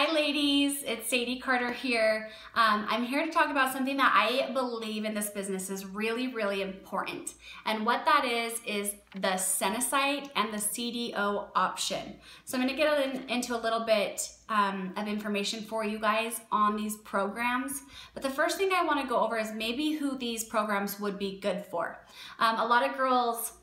Hi ladies, it's Sadie Carter here. Um, I'm here to talk about something that I believe in this business is really, really important. And what that is, is the Senesite and the CDO option. So I'm gonna get in, into a little bit um, of information for you guys on these programs. But the first thing I wanna go over is maybe who these programs would be good for. Um, a lot of girls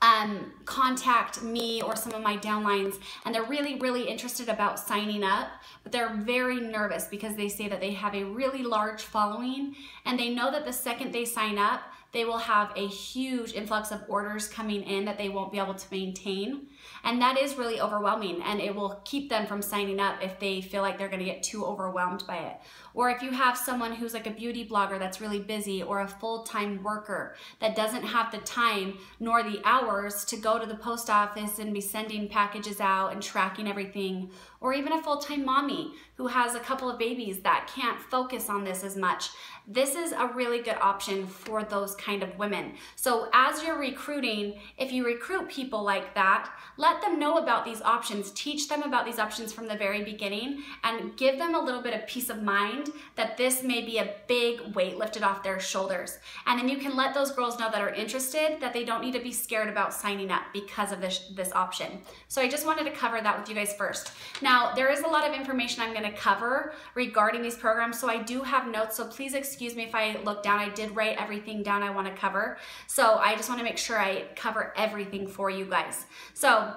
um, contact me or some of my downlines and they're really, really interested about signing up, but they're very nervous because they say that they have a really large following and they know that the second they sign up, they will have a huge influx of orders coming in that they won't be able to maintain. And that is really overwhelming and it will keep them from signing up if they feel like they're gonna get too overwhelmed by it. Or if you have someone who's like a beauty blogger that's really busy or a full-time worker that doesn't have the time nor the hours to go to the post office and be sending packages out and tracking everything. Or even a full-time mommy who has a couple of babies that can't focus on this as much. This is a really good option for those kind of women. So as you're recruiting, if you recruit people like that, let them know about these options, teach them about these options from the very beginning, and give them a little bit of peace of mind that this may be a big weight lifted off their shoulders. And then you can let those girls know that are interested that they don't need to be scared about signing up because of this, this option. So I just wanted to cover that with you guys first. Now, there is a lot of information I'm gonna cover regarding these programs, so I do have notes, so please excuse me if I look down. I did write everything down I wanna cover, so I just wanna make sure I cover everything for you guys. So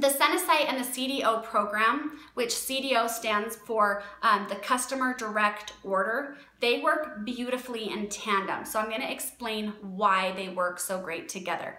the Senesite and the CDO program, which CDO stands for um, the Customer Direct Order, they work beautifully in tandem. So I'm gonna explain why they work so great together.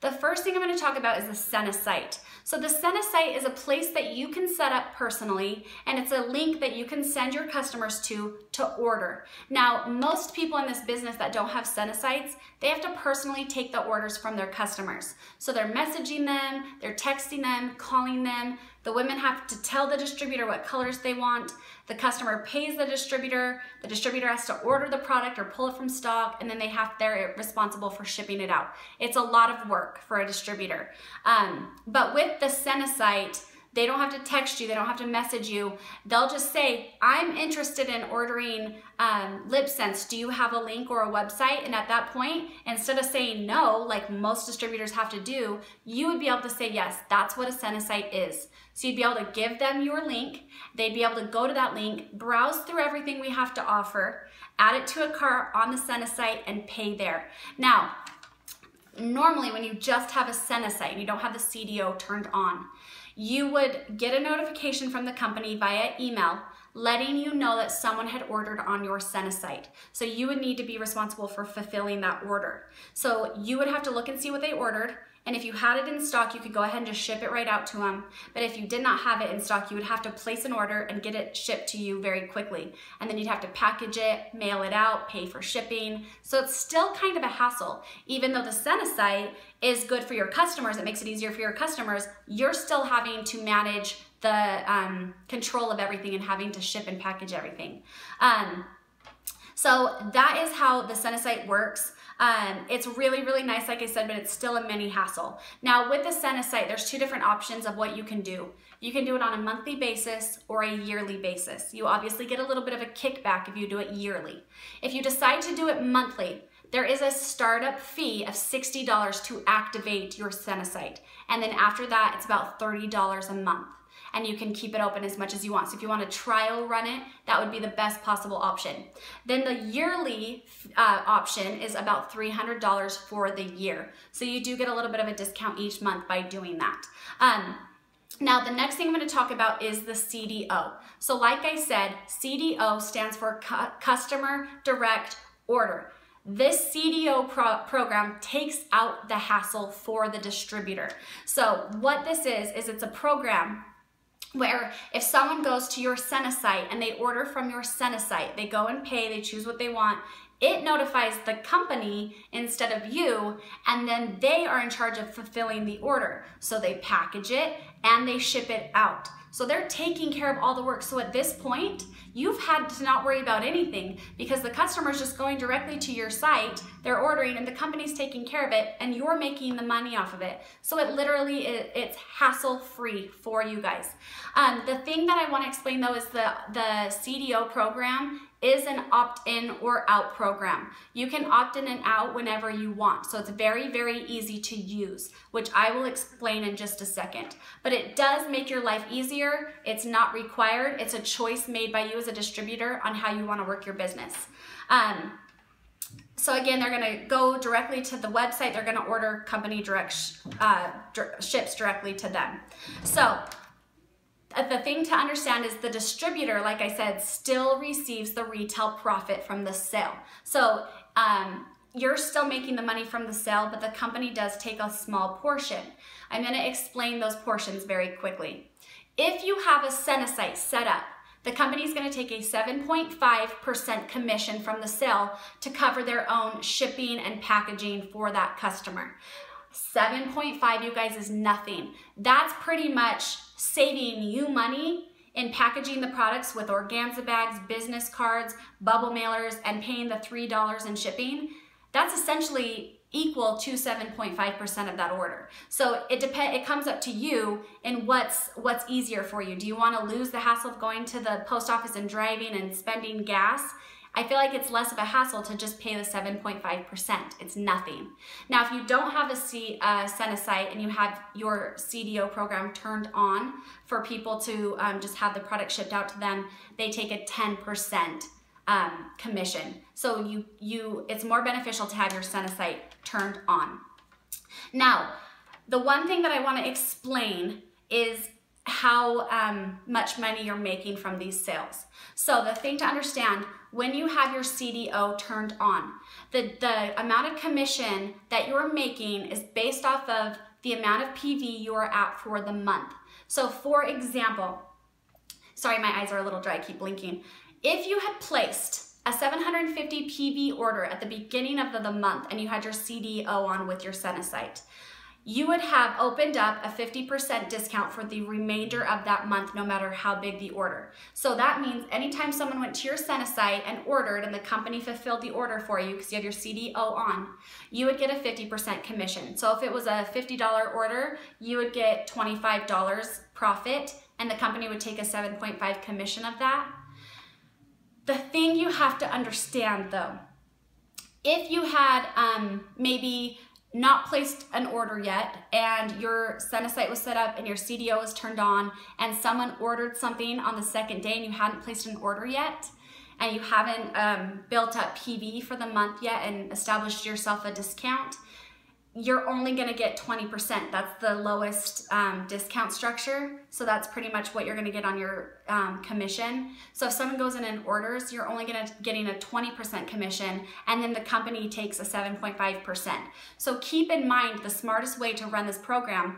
The first thing I'm gonna talk about is the Senesite. So the Senesite is a place that you can set up personally, and it's a link that you can send your customers to to order. Now, most people in this business that don't have Senesites, they have to personally take the orders from their customers. So they're messaging them, they're texting them, calling them, the women have to tell the distributor what colors they want. The customer pays the distributor. The distributor has to order the product or pull it from stock, and then they have they're responsible for shipping it out. It's a lot of work for a distributor. Um, but with the Senesite, they don't have to text you. They don't have to message you. They'll just say, I'm interested in ordering um, LipSense. Do you have a link or a website? And at that point, instead of saying no, like most distributors have to do, you would be able to say, yes, that's what a Senesite is. So you'd be able to give them your link. They'd be able to go to that link, browse through everything we have to offer, add it to a cart on the Senesite and pay there. Now, normally when you just have a Senesite and you don't have the CDO turned on, you would get a notification from the company via email letting you know that someone had ordered on your Senesite. So you would need to be responsible for fulfilling that order. So you would have to look and see what they ordered. And if you had it in stock, you could go ahead and just ship it right out to them. But if you did not have it in stock, you would have to place an order and get it shipped to you very quickly. And then you'd have to package it, mail it out, pay for shipping. So it's still kind of a hassle. Even though the Senesite is good for your customers, it makes it easier for your customers, you're still having to manage the um, control of everything and having to ship and package everything. Um, so that is how the Senesite works. Um, it's really, really nice, like I said, but it's still a mini hassle. Now with the Senesite, there's two different options of what you can do. You can do it on a monthly basis or a yearly basis. You obviously get a little bit of a kickback if you do it yearly. If you decide to do it monthly, there is a startup fee of $60 to activate your Senesite. And then after that, it's about $30 a month and you can keep it open as much as you want. So if you want to trial run it, that would be the best possible option. Then the yearly uh, option is about $300 for the year. So you do get a little bit of a discount each month by doing that. Um, now, the next thing I'm going to talk about is the CDO. So like I said, CDO stands for Customer Direct Order. This CDO pro program takes out the hassle for the distributor. So what this is, is it's a program where if someone goes to your Senesite and they order from your Senesite, they go and pay, they choose what they want, it notifies the company instead of you, and then they are in charge of fulfilling the order. So they package it and they ship it out. So they're taking care of all the work. So at this point, you've had to not worry about anything because the customer's just going directly to your site, they're ordering and the company's taking care of it and you're making the money off of it. So it literally, it, it's hassle free for you guys. Um, the thing that I wanna explain though is the, the CDO program is an opt-in or out program. You can opt in and out whenever you want. So it's very, very easy to use, which I will explain in just a second. But it does make your life easier. It's not required. It's a choice made by you as a distributor on how you wanna work your business. Um, so again, they're gonna go directly to the website. They're gonna order company direct uh, ships directly to them. So the thing to understand is the distributor, like I said, still receives the retail profit from the sale. So um, you're still making the money from the sale, but the company does take a small portion. I'm gonna explain those portions very quickly. If you have a Senesite set up, the company is going to take a 7.5% commission from the sale to cover their own shipping and packaging for that customer. 7.5 you guys is nothing. That's pretty much saving you money in packaging the products with organza bags, business cards, bubble mailers, and paying the $3 in shipping. That's essentially equal to 7.5% of that order. So it depend it comes up to you and what's what's easier for you. Do you want to lose the hassle of going to the post office and driving and spending gas? I feel like it's less of a hassle to just pay the 7.5%. It's nothing. Now, if you don't have a C, uh, Senesite and you have your CDO program turned on for people to um, just have the product shipped out to them, they take a 10% um, commission. So you, you, it's more beneficial to have your Senesite turned on. Now, the one thing that I wanna explain is how um, much money you're making from these sales. So the thing to understand, when you have your CDO turned on, the, the amount of commission that you're making is based off of the amount of PV you are at for the month. So for example, sorry, my eyes are a little dry, I keep blinking. If you had placed a 750 PV order at the beginning of the, the month and you had your CDO on with your Senesite, you would have opened up a 50% discount for the remainder of that month, no matter how big the order. So that means anytime someone went to your Senesite and ordered and the company fulfilled the order for you because you have your CDO on, you would get a 50% commission. So if it was a $50 order, you would get $25 profit and the company would take a 7.5 commission of that. The thing you have to understand though, if you had um, maybe not placed an order yet and your Senesite was set up and your CDO was turned on and someone ordered something on the second day and you hadn't placed an order yet and you haven't um, built up PV for the month yet and established yourself a discount, you're only gonna get 20%. That's the lowest um, discount structure. So that's pretty much what you're gonna get on your um, commission. So if someone goes in and orders, you're only gonna getting a 20% commission and then the company takes a 7.5%. So keep in mind the smartest way to run this program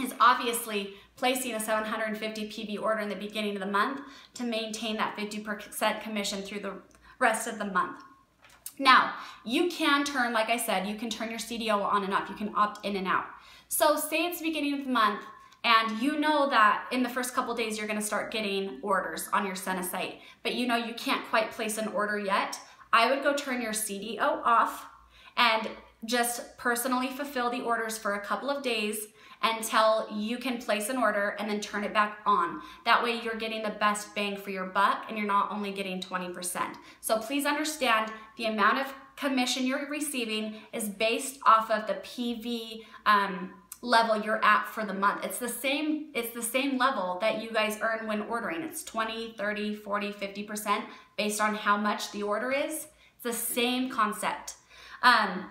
is obviously placing a 750 PV order in the beginning of the month to maintain that 50% commission through the rest of the month. Now, you can turn, like I said, you can turn your CDO on and off. You can opt in and out. So say it's beginning of the month and you know that in the first couple days you're gonna start getting orders on your Senesite, but you know you can't quite place an order yet, I would go turn your CDO off and just personally fulfill the orders for a couple of days until you can place an order and then turn it back on. That way you're getting the best bang for your buck and you're not only getting 20%. So please understand the amount of commission you're receiving is based off of the PV um, level you're at for the month. It's the same it's the same level that you guys earn when ordering. It's 20, 30, 40, 50% based on how much the order is. It's the same concept. Um,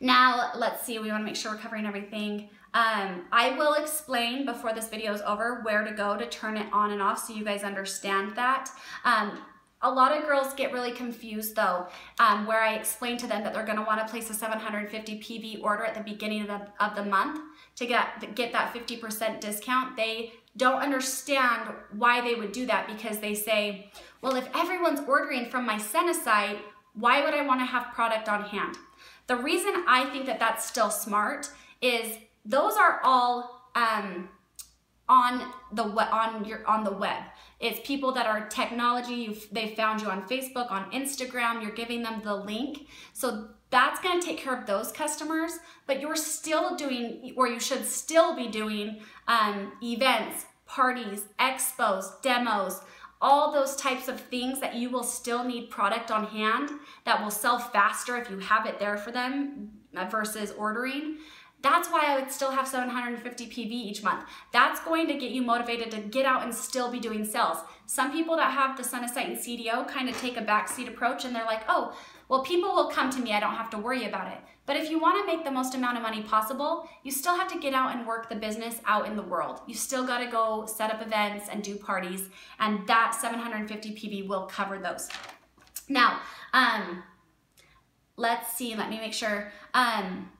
now, let's see, we wanna make sure we're covering everything. Um, I will explain before this video is over where to go to turn it on and off so you guys understand that. Um, a lot of girls get really confused though, um, where I explain to them that they're gonna wanna place a 750 PV order at the beginning of the, of the month to get, get that 50% discount. They don't understand why they would do that because they say, well, if everyone's ordering from my Senesite, why would I wanna have product on hand? The reason I think that that's still smart is those are all um, on the on your on the web. It's people that are technology. You've, they found you on Facebook, on Instagram. You're giving them the link. So that's going to take care of those customers. But you're still doing, or you should still be doing, um, events, parties, expos, demos, all those types of things that you will still need product on hand that will sell faster if you have it there for them versus ordering. That's why I would still have 750 PV each month. That's going to get you motivated to get out and still be doing sales. Some people that have the Senesite and CDO kind of take a backseat approach and they're like, oh, well, people will come to me. I don't have to worry about it. But if you want to make the most amount of money possible, you still have to get out and work the business out in the world. You still got to go set up events and do parties, and that 750 PV will cover those. Now, um, let's see. Let me make sure. Um,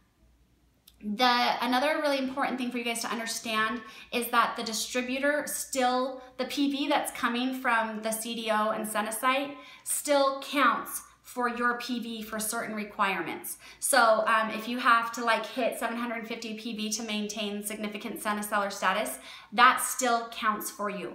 the another really important thing for you guys to understand is that the distributor still the PV that's coming from the CDO and Senesite still counts for your PV for certain requirements. So um, if you have to like hit 750 PV to maintain significant seller status, that still counts for you.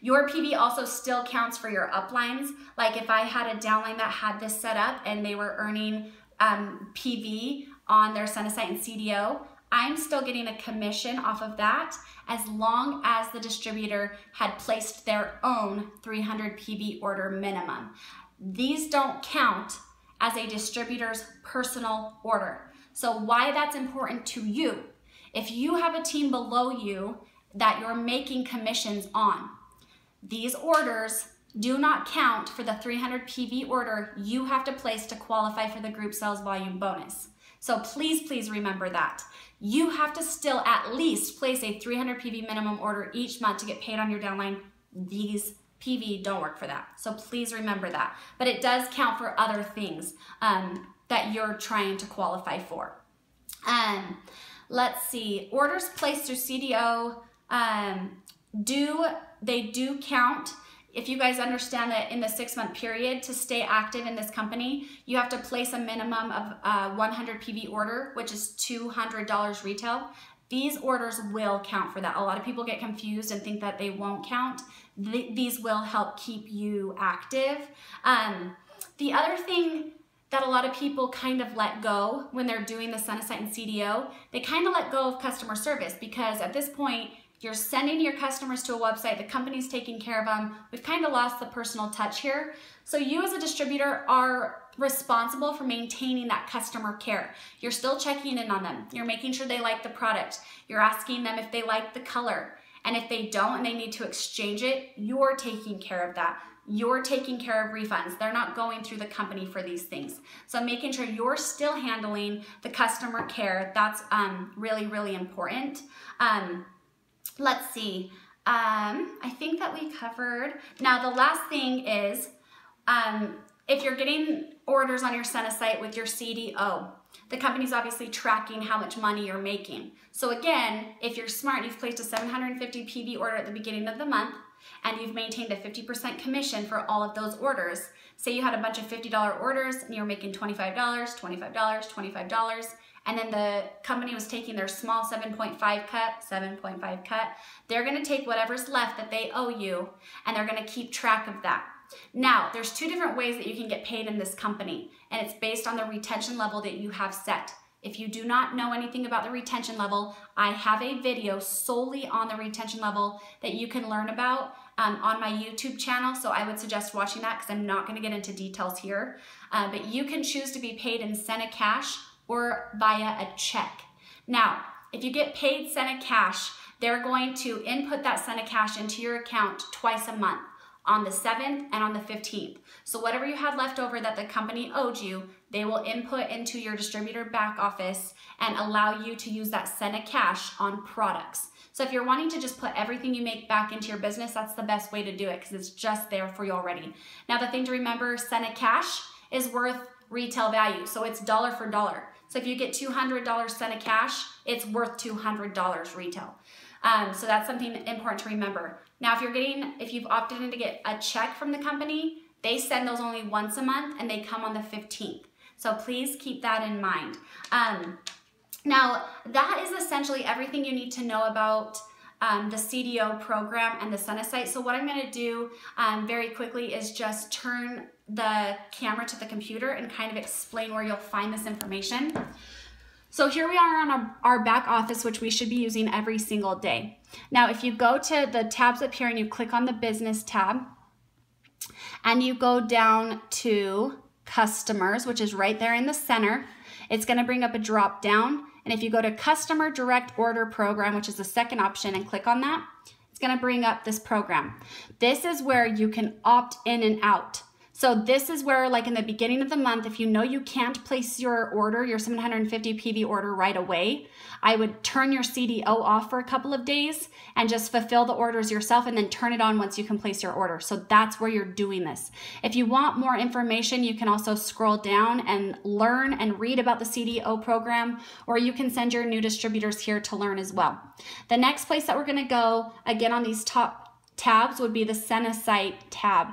Your PV also still counts for your uplines. Like if I had a downline that had this set up and they were earning um, PV on their Senesite and CDO, I'm still getting a commission off of that as long as the distributor had placed their own 300 PV order minimum. These don't count as a distributor's personal order. So why that's important to you. If you have a team below you that you're making commissions on, these orders do not count for the 300 PV order you have to place to qualify for the group sales volume bonus. So please, please remember that. You have to still at least place a 300 PV minimum order each month to get paid on your downline. These PV don't work for that. So please remember that. But it does count for other things um, that you're trying to qualify for. Um, let's see, orders placed through CDO, um, do they do count if you guys understand that in the six month period to stay active in this company, you have to place a minimum of uh, 100 PV order, which is $200 retail. These orders will count for that. A lot of people get confused and think that they won't count. Th these will help keep you active. Um, the other thing that a lot of people kind of let go when they're doing the Senesite and CDO, they kind of let go of customer service because at this point, you're sending your customers to a website, the company's taking care of them. We've kind of lost the personal touch here. So you as a distributor are responsible for maintaining that customer care. You're still checking in on them. You're making sure they like the product. You're asking them if they like the color. And if they don't and they need to exchange it, you're taking care of that. You're taking care of refunds. They're not going through the company for these things. So making sure you're still handling the customer care, that's um, really, really important. Um, let's see. Um, I think that we covered. Now the last thing is, um, if you're getting orders on your Senesite with your CDO, the company's obviously tracking how much money you're making. So again, if you're smart, you've placed a 750 PV order at the beginning of the month, and you've maintained a 50% commission for all of those orders. Say you had a bunch of $50 orders and you're making $25, $25, $25, and then the company was taking their small 7.5 cut, 7.5 cut, they're gonna take whatever's left that they owe you and they're gonna keep track of that. Now, there's two different ways that you can get paid in this company, and it's based on the retention level that you have set. If you do not know anything about the retention level, I have a video solely on the retention level that you can learn about um, on my YouTube channel. So I would suggest watching that because I'm not going to get into details here. Uh, but you can choose to be paid in SeneCash or via a check. Now, if you get paid SeneCash, they're going to input that SeneCash into your account twice a month on the 7th and on the 15th. So whatever you had left over that the company owed you, they will input into your distributor back office and allow you to use that SeneCash on products. So if you're wanting to just put everything you make back into your business, that's the best way to do it because it's just there for you already. Now the thing to remember, SeneCash is worth retail value. So it's dollar for dollar. So if you get $200 SeneCash, it's worth $200 retail. Um, so that's something important to remember. Now, if you're getting, if you've opted in to get a check from the company, they send those only once a month and they come on the 15th. So please keep that in mind. Um, now, that is essentially everything you need to know about um, the CDO program and the Senesite. So what I'm gonna do um, very quickly is just turn the camera to the computer and kind of explain where you'll find this information. So here we are on our, our, back office, which we should be using every single day. Now, if you go to the tabs up here and you click on the business tab and you go down to customers, which is right there in the center, it's gonna bring up a drop down. And if you go to customer direct order program, which is the second option and click on that, it's gonna bring up this program. This is where you can opt in and out. So this is where like in the beginning of the month, if you know you can't place your order, your 750 PV order right away, I would turn your CDO off for a couple of days and just fulfill the orders yourself and then turn it on once you can place your order. So that's where you're doing this. If you want more information, you can also scroll down and learn and read about the CDO program, or you can send your new distributors here to learn as well. The next place that we're gonna go, again on these top tabs would be the Senesite tab.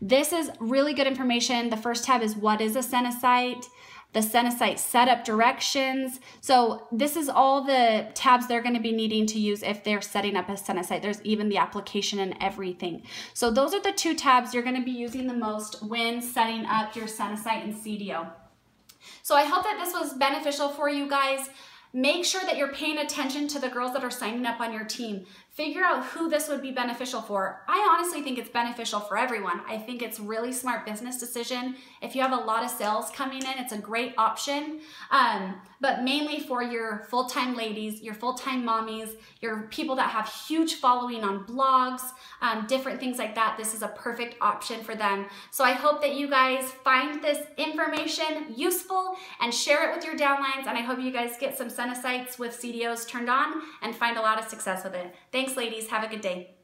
This is really good information. The first tab is what is a Senesite? The Senesite setup directions. So this is all the tabs they're going to be needing to use if they're setting up a Senesite. There's even the application and everything. So those are the two tabs you're going to be using the most when setting up your Senesite and CDO. So I hope that this was beneficial for you guys. Make sure that you're paying attention to the girls that are signing up on your team. Figure out who this would be beneficial for. I honestly think it's beneficial for everyone. I think it's really smart business decision. If you have a lot of sales coming in, it's a great option. Um, but mainly for your full-time ladies, your full-time mommies, your people that have huge following on blogs, um, different things like that. This is a perfect option for them. So I hope that you guys find this information useful and share it with your downlines. And I hope you guys get some Senesites with CDOs turned on and find a lot of success with it. Thanks, ladies. Have a good day.